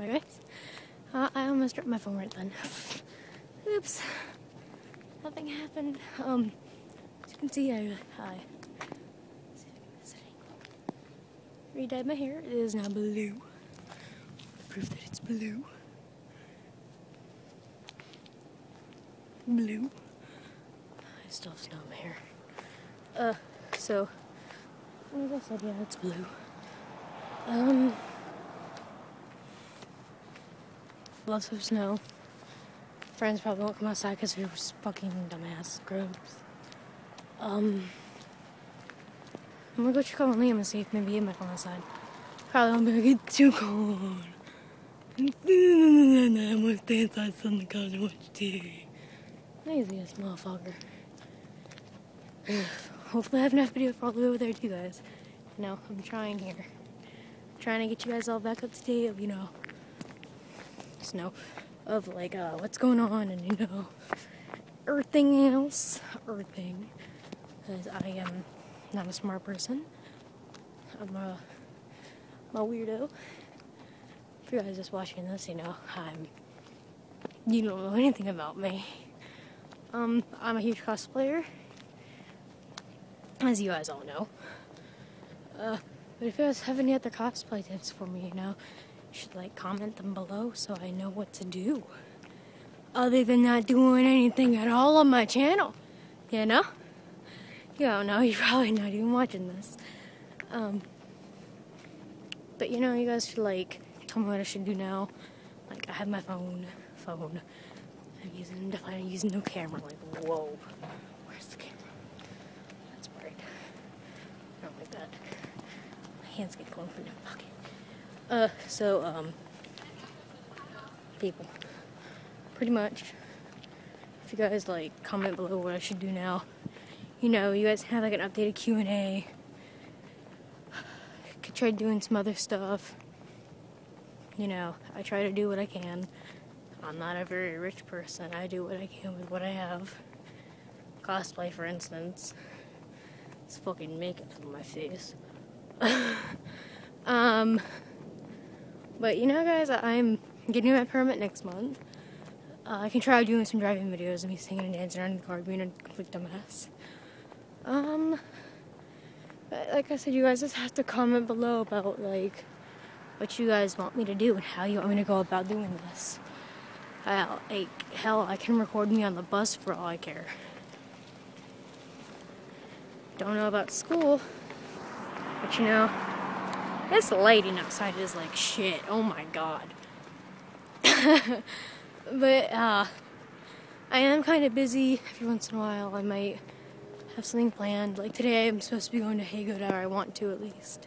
Guys, uh, I almost dropped my phone right then. Oops, nothing happened. Um, as you can see, I, I redyed my hair. It is now blue. Proof that it's blue. Blue. I still have snow in my hair. Uh, so, like I said, yeah, it's blue. Um, lots of snow. Friends probably won't come outside because they're fucking dumbass grubs. Um, I'm gonna go check on Liam and see if maybe he might come outside. Probably won't be like, it's too cold. I'm gonna stay inside on the couch and watch TV. Laziest motherfucker. Hopefully I have enough video for all the way over there too, guys. Know, I'm trying here. I'm trying to get you guys all back up to date you know, snow of like uh, what's going on and you know earthing else earthing because I am not a smart person. I'm a, I'm a weirdo. If you guys are just watching this you know I'm you don't know anything about me. Um I'm a huge cosplayer. As you guys all know. Uh, but if you guys have any other cosplay tips for me you know should like comment them below so I know what to do. Other than not doing anything at all on my channel. You know? You don't know, you're probably not even watching this. Um, but you know, you guys should like tell me what I should do now. Like I have my phone, phone. I'm using I'm using no camera. Like whoa, where's the camera? That's bright. I don't like that. My hands get cold in my pocket. Uh, so, um, people, pretty much, if you guys, like, comment below what I should do now, you know, you guys have, like, an updated Q&A, could try doing some other stuff, you know, I try to do what I can, I'm not a very rich person, I do what I can with what I have, cosplay, for instance, it's fucking makeup on my face, um, but you know, guys, I'm getting my permit next month. Uh, I can try doing some driving videos of me singing and dancing around in the car, being a complete dumbass. Um, like I said, you guys just have to comment below about like what you guys want me to do and how you want me to go about doing this. Uh, like hell, I can record me on the bus for all I care. Don't know about school, but you know. This lighting outside is like shit. Oh my god. but uh, I am kind of busy every once in a while. I might have something planned. Like today, I'm supposed to be going to Hagoda, or I want to at least.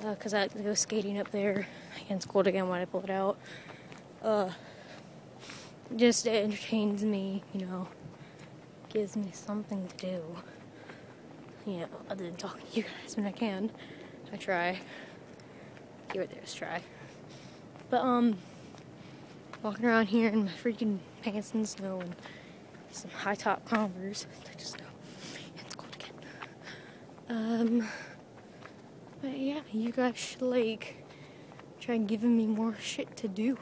Because uh, I go skating up there. It's cold again when I pull it out. Uh, just it entertains me, you know. Gives me something to do. You know, other than talking to you guys when I can. I try. Give it there's try. But um walking around here in my freaking pants in snow and some high top converse. I just know it's cold again. Um but yeah, you guys should like try giving me more shit to do.